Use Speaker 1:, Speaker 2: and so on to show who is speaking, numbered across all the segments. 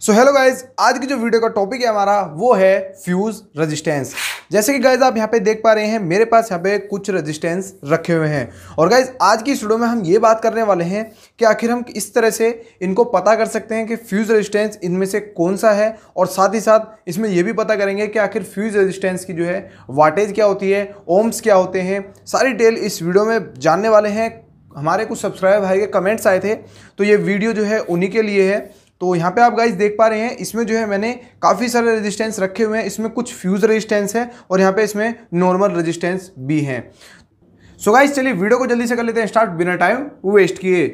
Speaker 1: So hello guys आज की जो वीडियो का टॉपिक है हमारा, वो है फ्यूज रेजिस्टेंस जैसे कि गाइज़ आप यहाँ पे देख पा रहे हैं, मेरे पास यहाँ पे कुछ रेजिस्टेंस रखे हुए हैं। और गाइज़ आज की इस वीडियो में हम ये बात करने वाले हैं कि आखिर हम इस तरह से इनको पता कर सकते हैं कि फ्यूज रेजिस्टेंस इनमें से कौन सा है, और साथ ही साथ इसमें यह भी पता करेंगे कि आखिर फ्यूज रेजिस्टेंस की जो है वाटेज क्या होती है ओम्स क्या होते हैं। सारी डिटेल इस वीडियो में जानने वाले हैं। हमारे कुछ सब्सक्राइबर भाई के कमेंट्स आए थे तो ये वीडियो जो है उन्हीं के लिए है। तो यहाँ पे आप गाइज़ देख पा रहे हैं, इसमें जो है मैंने काफ़ी सारे रेजिस्टेंस रखे हुए हैं। इसमें कुछ फ्यूज रेजिस्टेंस है और यहाँ पे इसमें नॉर्मल रेजिस्टेंस भी हैं। सो गाइज़ चलिए वीडियो को जल्दी से कर लेते हैं स्टार्ट बिना टाइम वेस्ट किए।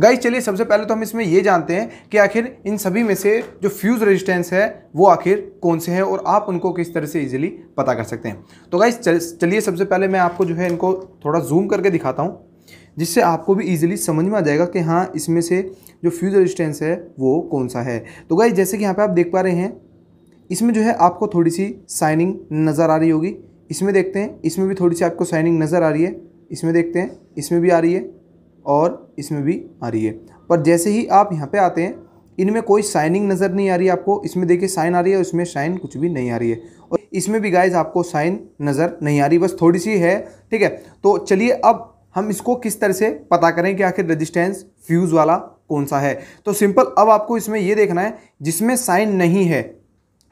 Speaker 1: गाइज़ चलिए सबसे पहले तो हम इसमें ये जानते हैं कि आखिर इन सभी में से जो फ्यूज रेजिस्टेंस है, वो आखिर कौन से हैं और आप उनको किस तरह से इजीली पता कर सकते हैं। तो गाइज़ चलिए सबसे पहले मैं आपको जो है इनको थोड़ा जूम करके दिखाता हूँ। जिससे आपको भी इजीली समझ में आ जाएगा कि हाँ इसमें से जो फ्यूज रेजिस्टेंस है, वो कौन सा है। तो गाइज़ जैसे कि यहाँ पे आप देख पा रहे हैं, इसमें जो है आपको थोड़ी सी साइनिंग नज़र आ रही होगी। इसमें देखते हैं, इसमें भी थोड़ी सी आपको साइनिंग नज़र आ रही है। इसमें देखते हैं, इसमें भी आ रही है और इसमें भी आ रही है। पर जैसे ही आप यहाँ पे आते हैं, इनमें कोई साइनिंग नज़र नहीं आ रही है आपको। इसमें देखिए साइन आ रही है और इसमें साइन कुछ भी नहीं आ रही है। और इसमें भी गाइज़ आपको साइन नज़र नहीं आ रही, बस थोड़ी सी है, ठीक है? तो चलिए अब हम इसको किस तरह से पता करें कि आखिर रेजिस्टेंस फ्यूज़ वाला कौन सा है? तो सिंपल अब आपको इसमें यह देखना है, जिसमें साइन नहीं है,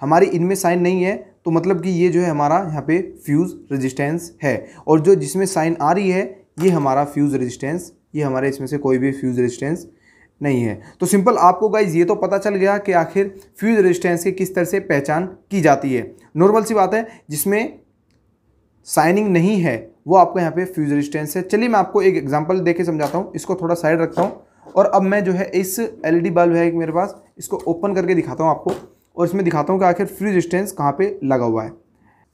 Speaker 1: हमारी इनमें साइन नहीं है तो मतलब कि ये जो है हमारा यहाँ पे फ्यूज़ रेजिस्टेंस है। और जो जिसमें साइन आ रही है, ये हमारा फ्यूज़ रेजिस्टेंस ये हमारे इसमें से कोई भी फ्यूज़ रेजिस्टेंस नहीं है। तो सिंपल आपको गाइज़ ये तो पता चल गया कि आखिर फ्यूज रेजिस्टेंस की किस तरह से पहचान की जाती है। नॉर्मल सी बात है, जिसमें साइनिंग नहीं है, वो आपको यहाँ पे फ्यूज रेजिस्टेंस है। चलिए मैं आपको एक एग्जांपल देके समझाता हूँ, इसको थोड़ा साइड रखता हूँ। और अब मैं जो है इस एलईडी बल्ब है मेरे पास, इसको ओपन करके दिखाता हूँ आपको। और इसमें दिखाता हूँ कि आखिर फ्यूज रेजिस्टेंस कहाँ पर लगा हुआ है।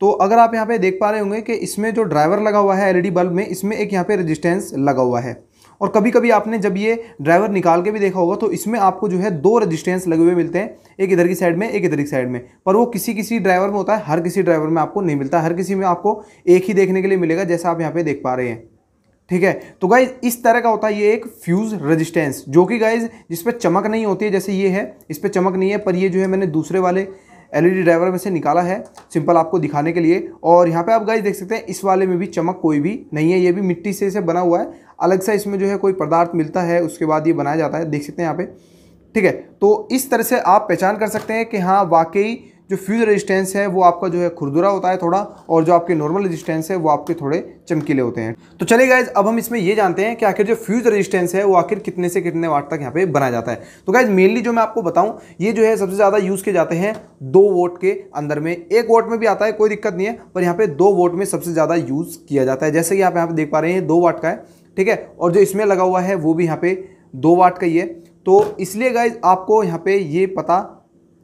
Speaker 1: तो अगर आप यहाँ पर देख पा रहे होंगे कि इसमें जो ड्राइवर लगा हुआ है एलईडी बल्ब में, इसमें एक यहाँ पर रजिस्टेंस लगा हुआ है। और कभी कभी आपने जब ये ड्राइवर निकाल के भी देखा होगा तो इसमें आपको जो है दो रजिस्टेंस लगे हुए मिलते हैं, एक इधर की साइड में, एक इधर की साइड में। पर वो किसी किसी ड्राइवर में होता है, हर किसी ड्राइवर में आपको नहीं मिलता, हर किसी में आपको एक ही देखने के लिए मिलेगा, जैसा आप यहाँ पर देख पा रहे हैं। ठीक है? तो गाइज़ इस तरह का होता है ये एक फ्यूज रेजिस्टेंस जो कि गाइज़ जिस पर चमक नहीं होती है, जैसे ये है, इस पर चमक नहीं है, पर ये जो है मैंने दूसरे वाले एलईडी ड्राइवर में से निकाला है सिंपल आपको दिखाने के लिए। और यहाँ पे आप गाइज़ देख सकते हैं, इस वाले में भी चमक कोई भी नहीं है, ये भी मिट्टी से से बना हुआ है अलग सा इसमें जो है कोई पदार्थ मिलता है, उसके बाद ये बनाया जाता है। देख सकते हैं यहाँ पे। ठीक है तो इस तरह से आप पहचान कर सकते हैं कि हाँ वाकई जो फ्यूज रेजिस्टेंस है, वो आपका जो है खुरदुरा होता है थोड़ा, और जो आपके नॉर्मल रेजिस्टेंस है, वो आपके थोड़े चमकीले होते हैं। तो चलिए गाइज़ अब हम इसमें ये जानते हैं कि आखिर जो फ्यूज रेजिस्टेंस है, वो आखिर कितने से कितने वाट तक यहाँ पे बनाया जाता है। तो गाइज़ मेनली जो मैं आपको बताऊँ, ये जो है सबसे ज़्यादा यूज़ किए जाते हैं दो वोट के अंदर में। एक वोट में भी आता है, कोई दिक्कत नहीं है, पर यहाँ पे दो वोट में सबसे ज़्यादा यूज़ किया जाता है। जैसे कि आप यहाँ पे देख पा रहे हैं, दो वाट का है। ठीक है? और जो इसमें लगा हुआ है, वो भी यहाँ पे दो वाट का ही है। तो इसलिए गाइज़ आपको यहाँ पे ये पता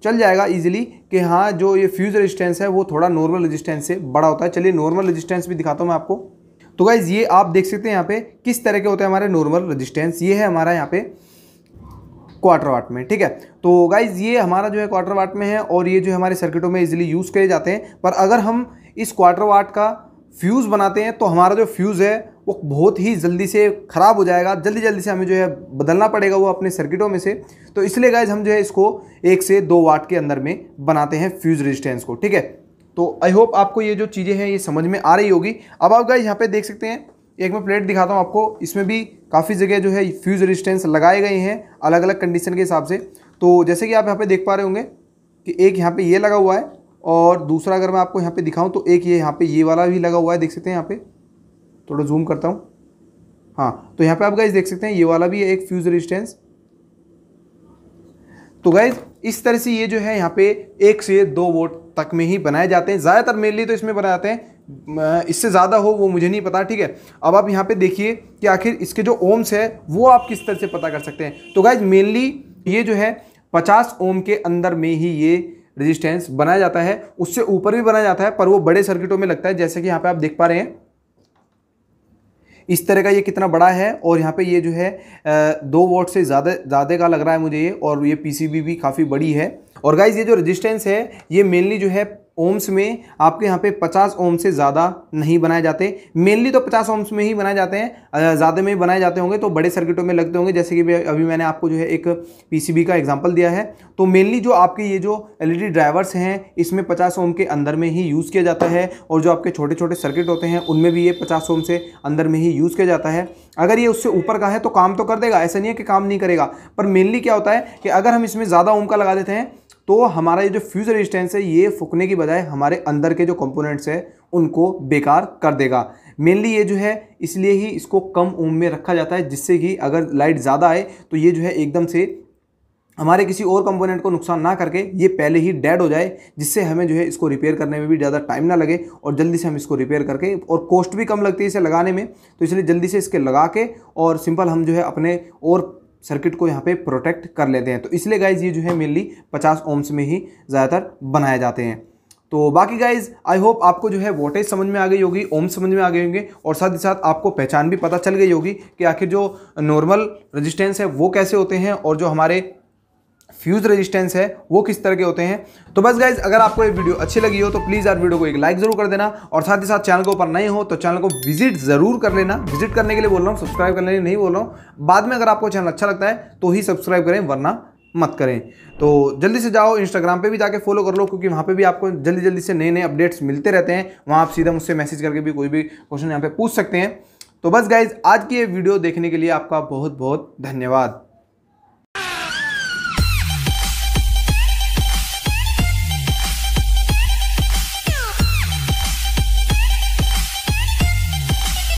Speaker 1: चल जाएगा इजीली कि हाँ जो ये फ्यूज रेजिस्टेंस है, वो थोड़ा नॉर्मल रेजिस्टेंस से बड़ा होता है। चलिए नॉर्मल रेजिस्टेंस भी दिखाता हूँ मैं आपको। तो गाइज़ ये आप देख सकते हैं यहाँ पे किस तरह के होते हैं हमारे नॉर्मल रजिस्टेंस ये है हमारा यहाँ पे क्वार्टर वाट में, ठीक है? तो गाइज़ ये हमारा जो है क्वार्टर वाट में है और ये जो हमारे सर्किटों में इजीली यूज़ किए जाते हैं। पर अगर हम इस क्वार्टर वाट का फ्यूज़ बनाते हैं तो हमारा जो फ्यूज़ है, वो बहुत ही जल्दी से ख़राब हो जाएगा। जल्दी जल्दी से हमें जो है बदलना पड़ेगा वो अपने सर्किटों में से। तो इसलिए गाइज़ हम जो है इसको एक से दो वाट के अंदर में बनाते हैं फ्यूज़ रेजिस्टेंस को, ठीक है? तो आई होप आपको ये जो चीज़ें हैं, ये समझ में आ रही होगी। अब आप गाइज़ यहाँ पर देख सकते हैं, एक मैं प्लेट दिखाता हूँ आपको। इसमें भी काफ़ी जगह जो है फ्यूज़ रेजिस्टेंस लगाए गए हैं अलग अलग कंडीशन के हिसाब से। तो जैसे कि आप यहाँ पर देख पा रहे होंगे कि एक यहाँ पर ये लगा हुआ है और दूसरा अगर मैं आपको यहाँ पे दिखाऊँ तो एक ये यहाँ पे ये वाला भी लगा हुआ है, देख सकते हैं यहाँ पे? थोड़ा जूम करता हूँ। हाँ तो यहाँ पे आप गाइज़ देख सकते हैं, ये वाला भी है, एक फ्यूज रेजिस्टेंस तो गाइज़ इस तरह से ये जो है यहाँ पे एक से दो वोट तक में ही बनाए जाते हैं। ज़्यादातर मेनली तो इसमें बनाए जाते हैं इससे ज़्यादा हो वो मुझे नहीं पता, ठीक है? अब आप यहाँ पे देखिए कि आखिर इसके जो ओम्स है, वो आप किस तरह से पता कर सकते हैं। तो गाइज़ मेनली ये जो है पचास ओम के अंदर में ही ये रेजिस्टेंस बनाया जाता है, उससे ऊपर भी बनाया जाता है, पर वो बड़े सर्किटों में लगता है, जैसे कि यहाँ पे आप देख पा रहे हैं। इस तरह का ये कितना बड़ा है, और यहाँ पे ये जो है दो वोट से ज़्यादा ज़्यादा का लग रहा है मुझे ये, और ये पीसीबी भी काफ़ी बड़ी है। और गाइज़ ये जो रेजिस्टेंस है, ये मेनली जो है ओम्स में आपके यहाँ पे 50 ओम से ज़्यादा नहीं बनाए जाते। मेनली तो 50 ओम्स में ही बनाए जाते हैं ज़्यादा में बनाए जाते होंगे तो बड़े सर्किटों में लगते होंगे। जैसे कि अभी मैंने आपको जो है एक पीसीबी का एग्जांपल दिया है। तो मेनली जो आपके ये जो एलईडी ड्राइवर्स हैं, इसमें 50 ओम के अंदर में ही यूज़ किया जाता है और जो आपके छोटे छोटे सर्किट होते हैं, उनमें भी ये पचास ओम से अंदर में ही यूज़ किया जाता है। अगर ये उससे ऊपर का है तो काम तो कर देगा, ऐसा नहीं है कि काम नहीं करेगा। पर मेनली क्या होता है कि अगर हम इसमें ज़्यादा ओम का लगा देते हैं तो हमारा ये जो फ्यूज रेजिस्टेंस है, ये फूकने की बजाय हमारे अंदर के जो कंपोनेंट्स है, उनको बेकार कर देगा। मेनली ये जो है, इसलिए ही इसको कम ओम में रखा जाता है, जिससे कि अगर लाइट ज़्यादा आए तो ये जो है एकदम से हमारे किसी और कंपोनेंट को नुकसान ना करके ये पहले ही डेड हो जाए, जिससे हमें जो है इसको रिपेयर करने में भी ज़्यादा टाइम ना लगे और जल्दी से हम इसको रिपेयर करके और कॉस्ट भी कम लगती है इसे लगाने में। तो इसलिए जल्दी से इसके लगा के और सिंपल हम जो है अपने और सर्किट को यहाँ पे प्रोटेक्ट कर लेते हैं। तो इसलिए गाइज़ ये जो है मेनली 50 ओम्स में ही ज़्यादातर बनाए जाते हैं। तो बाकी गाइज़ आई होप आपको जो है वोटेज समझ में आ गई होगी ओम समझ में आ गए होंगे, और साथ ही साथ आपको पहचान भी पता चल गई होगी कि आखिर जो नॉर्मल रजिस्टेंस है वो कैसे होते हैं और जो हमारे फ्यूज रेजिस्टेंस है, वो किस तरह के होते हैं? तो बस गाइज़ अगर आपको ये वीडियो अच्छी लगी हो तो प्लीज़ यार वीडियो को एक लाइक ज़रूर कर देना और साथ ही साथ चैनल के ऊपर नए हो तो चैनल को विज़िट ज़रूर कर लेना। विज़िट करने के लिए बोल रहा हूँ सब्सक्राइब करने के लिए नहीं बोल रहा हूँ। बाद में अगर आपको चैनल अच्छा लगता है तो ही सब्सक्राइब करें, वरना मत करें। तो जल्दी से जाओ इंस्टाग्राम पे भी जाके फॉलो कर लो, क्योंकि वहाँ पे भी आपको जल्दी जल्दी से नए नए अपडेट्स मिलते रहते हैं। वहाँ आप सीधा मुझसे मैसेज करके भी कोई भी क्वेश्चन यहाँ पे पूछ सकते हैं। तो बस गाइज़ आज की ये वीडियो देखने के लिए आपका बहुत बहुत धन्यवाद।